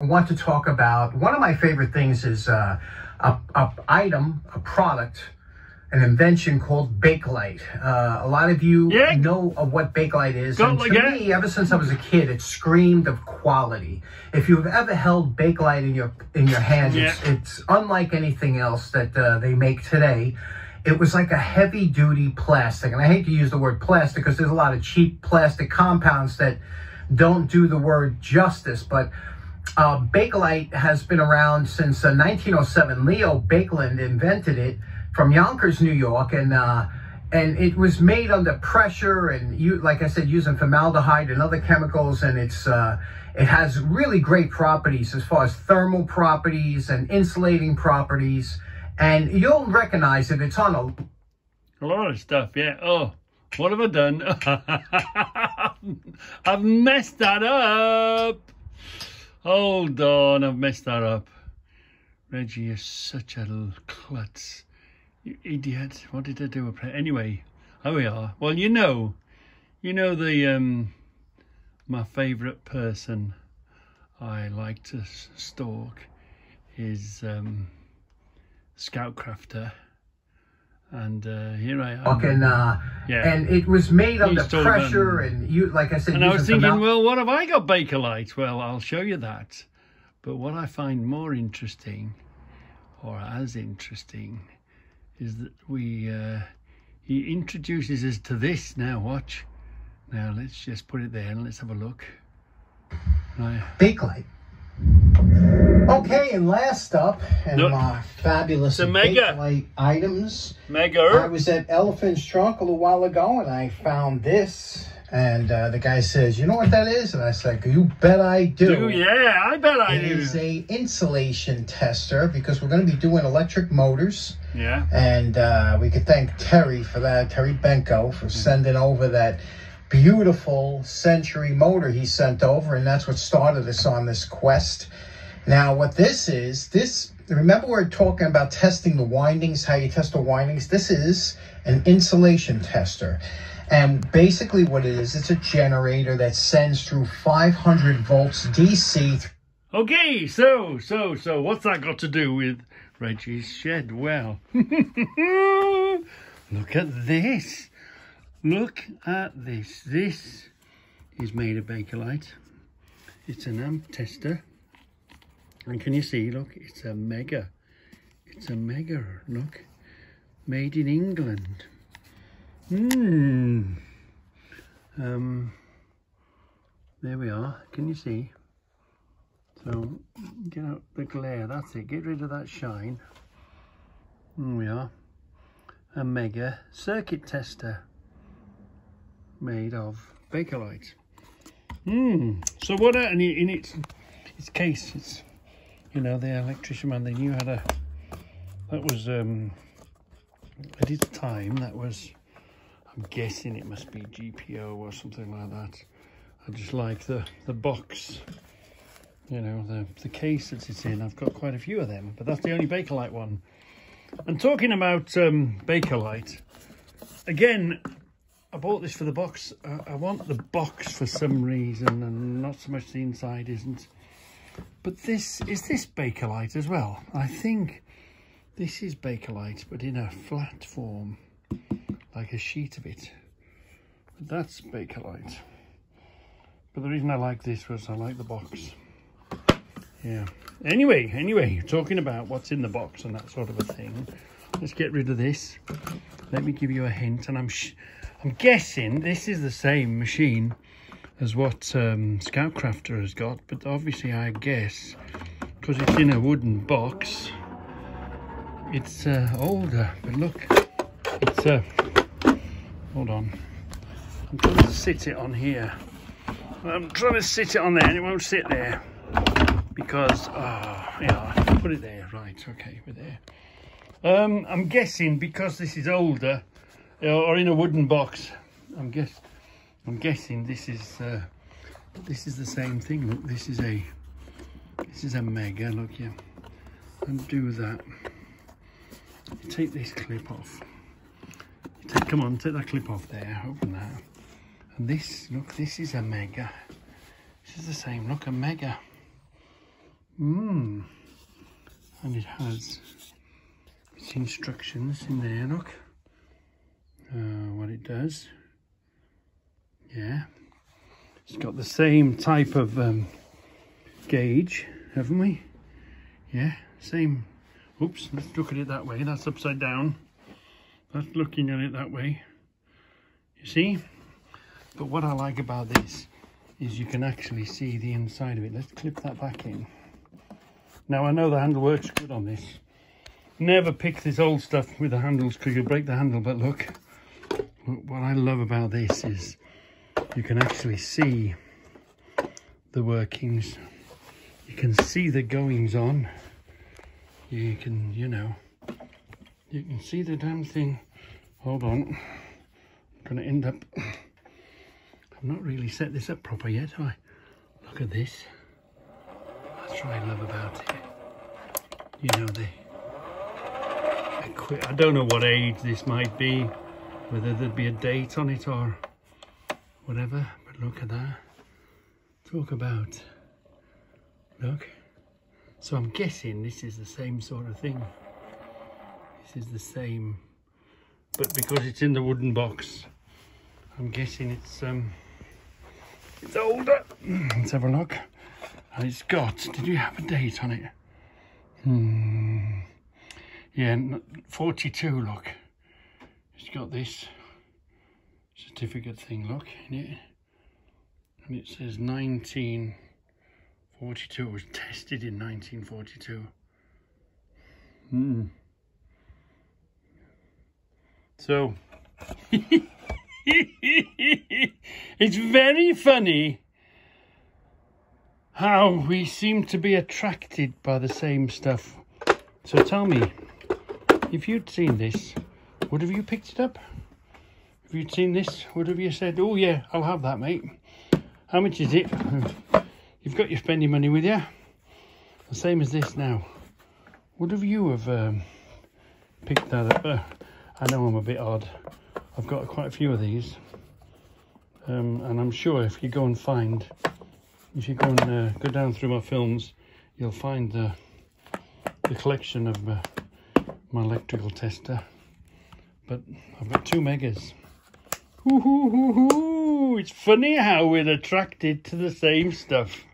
I want to talk about one of my favorite things is uh, a, a item, a product, an invention called Bakelite. Uh, a lot of you Yeah. know of what Bakelite is. Don't and like to me, ever since I was a kid, it screamed of quality. If you've ever held Bakelite in your in your hand, it's, it's unlike anything else that uh, they make today. It was like a heavy duty plastic. And I hate to use the word plastic because there's a lot of cheap plastic compounds that don't do the word justice. But uh, Bakelite has been around since uh, 1907. Leo Baekeland invented it from Yonkers, New York, and uh, and it was made under pressure and you, like I said, using formaldehyde and other chemicals, and it's uh, it has really great properties as far as thermal properties and insulating properties, and you'll recognize it. It's on a A lot of stuff, yeah. Oh, what have I done? I've messed that up. Hold on, I've messed that up. Reggie, you're such a klutz. You idiot. What did I do? Anyway, here we are. Well, you know, you know the, um, my favourite person I like to stalk is, um, Scoutcrafter. And uh, here I am. fucking uh, Yeah. and it was made under pressure, about- and you, like I said, And I was thinking, well, what have I got Bakelite? Well, I'll show you that. But what I find more interesting, or as interesting, is that we uh, he introduces us to this. Now, watch. Now, let's just put it there and let's have a look. Right. Bakelite. Okay, and last up, and Look. my fabulous It's a Megger. I was at Elephant's Trunk a little while ago, and I found this. And uh, the guy says, "You know what that is?" And I said, "You bet I do." Do, yeah, I bet I It do. is a insulation tester because we're going to be doing electric motors. Yeah. And uh, we could thank Terry for that, Terry Benko, for sending over that beautiful Century motor he sent over. And that's what started us on this quest. Now, what this is, this, remember we're talking about testing the windings, how you test the windings? This is an insulation tester. And basically what it is, it's a generator that sends through 500 volts DC Okay, so, so, so, what's that got to do with Reggie's shed? Well, look at this. Look at this. This is made of Bakelite. It's an amp tester. And can you see, look, it's a Megger. It's a Megger, look. Made in England. Hmm. Um, there we are. Can you see? So get out the glare, that's it, get rid of that shine. There we are. A Megger circuit tester made of Bakelite. Hmm, so what, and in its, its case, it's, you know, the electrician man, they knew how to, that was, um, at its time, that was, I'm guessing it must be GPO or something like that. I just like the, the box you know, the, the case that it's in. I've got quite a few of them, but that's the only Bakelite one. And talking about um, Bakelite, again, I bought this for the box. I, I want the box for some reason, and not so much the inside isn't. But this, is this Bakelite as well? I think this is Bakelite, but in a flat form, like a sheet of it. But that's Bakelite. But the reason I like this was I like the box. Yeah. Anyway, anyway, talking about what's in the box and that sort of a thing. Let's get rid of this. Let me give you a hint, and I'm I'm guessing this is the same machine as what um, Scoutcrafter has got, but obviously I guess because it's in a wooden box, it's uh, older. But look, it's uh, hold on. I'm trying to sit it on here. I'm trying to sit it on there, and it won't sit there because oh yeah put it there right okay we're there um i'm guessing because this is older uh, or in a wooden box i'm guess i'm guessing this is uh this is the same thing. Look this is a this is a Megger look yeah. Undo that. Take this clip off. Take, come on take that clip off there open that. And this look this is a Megger. This is the same look a Megger. Mmm. And it has its instructions in there, look. Uh, what it does. Yeah. It's got the same type of um, gauge, haven't we? Yeah, same. Oops, let's look at it that way. That's upside down. That's looking at it that way. You see? But what I like about this is you can actually see the inside of it. Let's clip that back in. Now I know the handle works good on this. Never pick this old stuff with the handles because you'll break the handle, but look, what I love about this is you can actually see the workings. You can see the goings on. You can, you know, you can see the damn thing. Hold on. I'm going to end up... I've not really set this up proper yet, I? Look at this. That's what I love about it. You know, the... I don't know what age this might be, whether there'd be a date on it or whatever, but look at that. Talk about, look. So I'm guessing this is the same sort of thing. This is the same, but because it's in the wooden box, I'm guessing it's um, it's older. Let's have a look. And it's got, did you have a date on it? Hmm. Yeah, 42, look. It's got this certificate thing, look, in it. And it says 1942. It was tested in 1942. Hmm. So, it's very funny how we seem to be attracted by the same stuff. So tell me, if you'd seen this, would have you picked it up? If you'd seen this, would have you said, oh yeah, I'll have that, mate. How much is it? You've got your spending money with you. The same as this now. Would have you have um, picked that up? Uh, I know I'm a bit odd. I've got quite a few of these. Um, and I'm sure if you go and find, if you go and uh, go down through my films, you'll find the, the collection of uh, my electrical tester. But I've got two Meggers. It's funny how we're attracted to the same stuff.